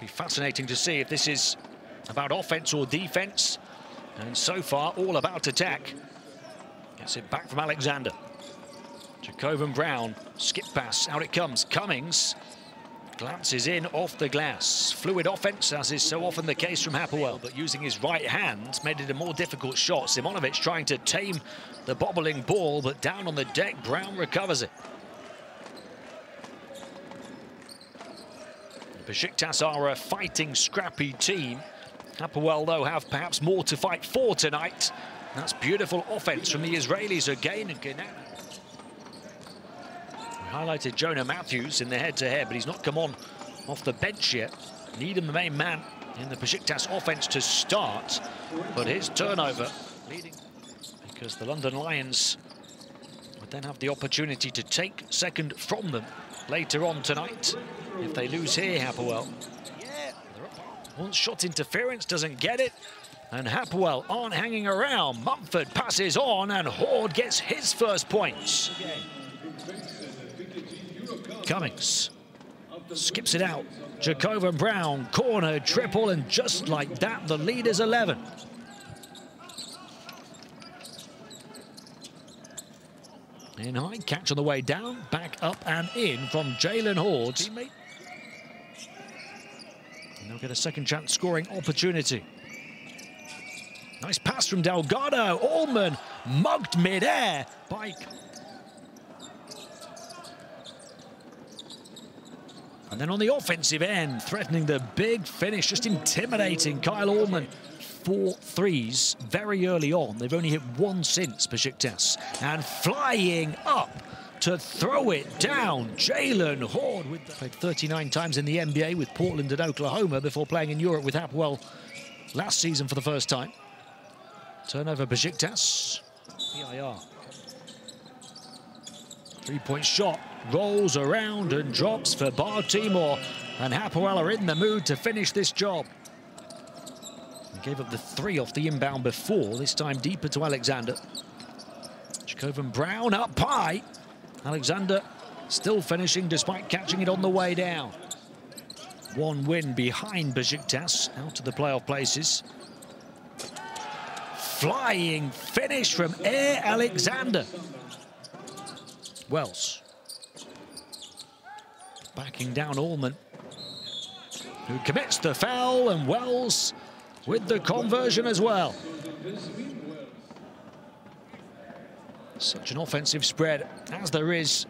Be fascinating to see if this is about offense or defense. And so far, all about attack. Gets it back from Alexander. Jacovan Brown, skip pass, out it comes. Cummings glances in off the glass. Fluid offense, as is so often the case from Hapoel, but using his right hand made it a more difficult shot. Simonovic trying to tame the bobbling ball, but down on the deck, Brown recovers it. Besiktas are a fighting, scrappy team. Hapoel, though, have perhaps more to fight for tonight. That's beautiful offense from the Israelis again. And we highlighted Jonah Mathews in the head-to-head, -head, but he's not come on off the bench yet. Needham, the main man in the Besiktas offense to start, but his turnover leading because the London Lions would then have the opportunity to take second from them later on tonight. If they lose here, Hapoel. Yeah, one shot interference, doesn't get it. And Hapoel aren't hanging around. Mumford passes on and Hoard gets his first points. Cummings skips it out. Jacovan Brown, corner, triple, and just like that, the lead is 11. In high, catch on the way down, back up and in from Jaylen Hoard. And they'll get a second chance scoring opportunity. Nice pass from Delgado. Allman mugged mid-air by... And then on the offensive end, threatening the big finish, just intimidating Kyle Allman. Four threes very early on. They've only hit one since, Besiktas. And flying up to throw it down. Jaylen Hoard with the, played 39 times in the NBA with Portland and Oklahoma before playing in Europe with Hapoel last season for the first time. Turnover Besiktas. PIR. Three-point shot. Rolls around and drops for Bar Timor. And Hapoel are in the mood to finish this job. Gave up the three off the inbound before, this time deeper to Alexander. Jacovan Brown up high. Alexander still finishing despite catching it on the way down. One win behind Besiktas out of the playoff places flying finish from Air Alexander. Wells. Backing down Allman, who commits the foul, and Wells with the conversion as well. Such an offensive spread as there is